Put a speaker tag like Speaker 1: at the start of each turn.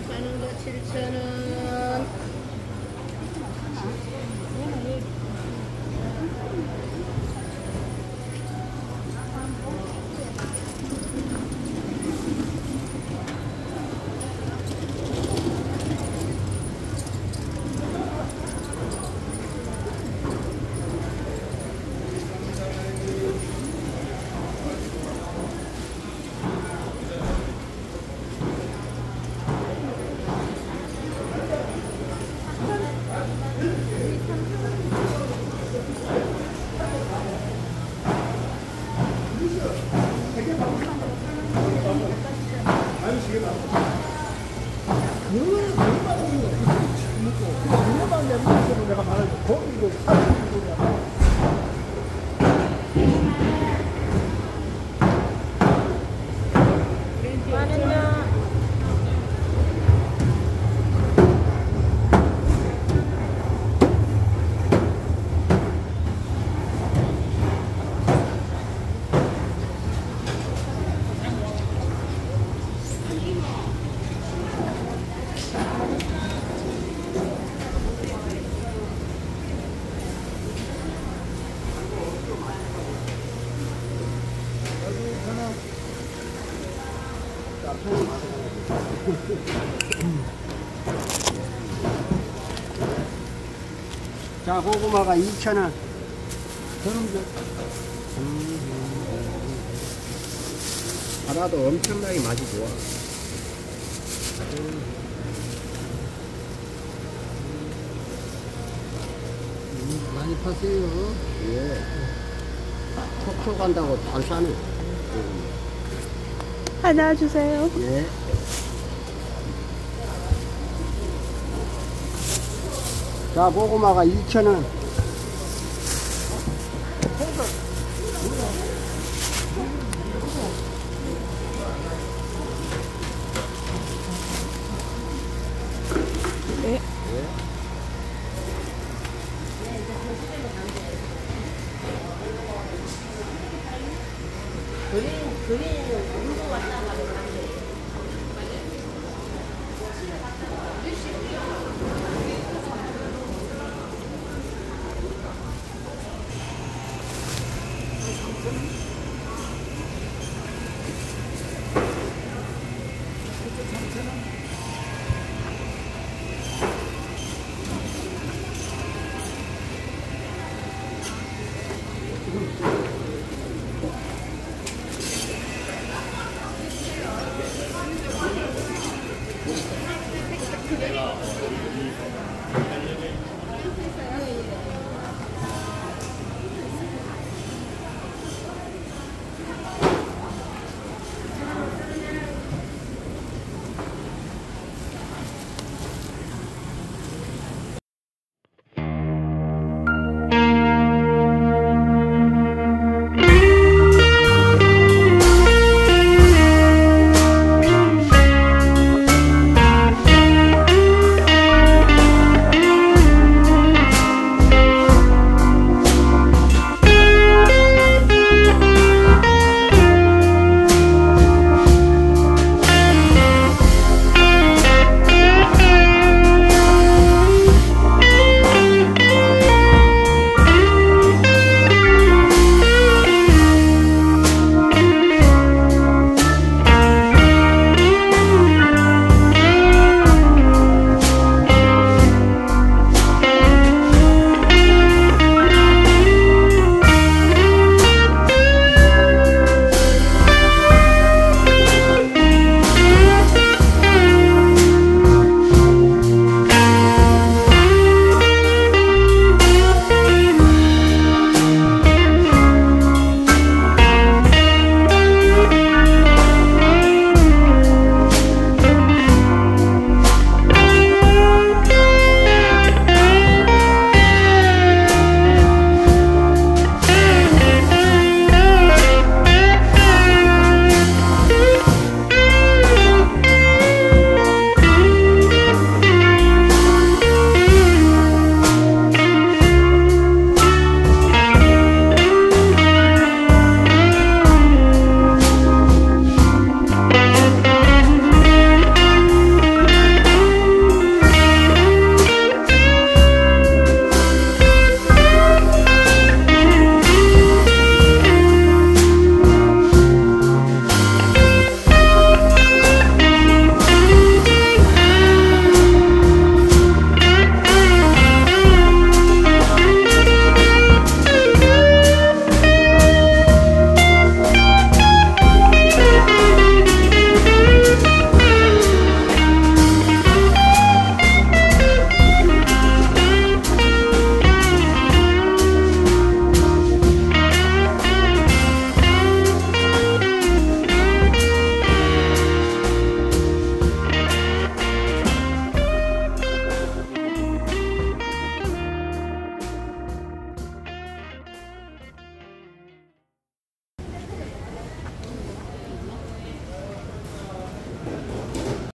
Speaker 1: 8,000원과 7천원.
Speaker 2: 자, 고구마가 2,000원.
Speaker 3: 저는 저
Speaker 2: 바다도 엄청나게 맛이 좋아.
Speaker 3: 음, 많이 파세요.
Speaker 2: 예. 간다고 잘 사네.
Speaker 4: 하나 주세요.
Speaker 2: 예. 자, 고구마가 2,000원.
Speaker 4: 교회에는 운동 왔다 가고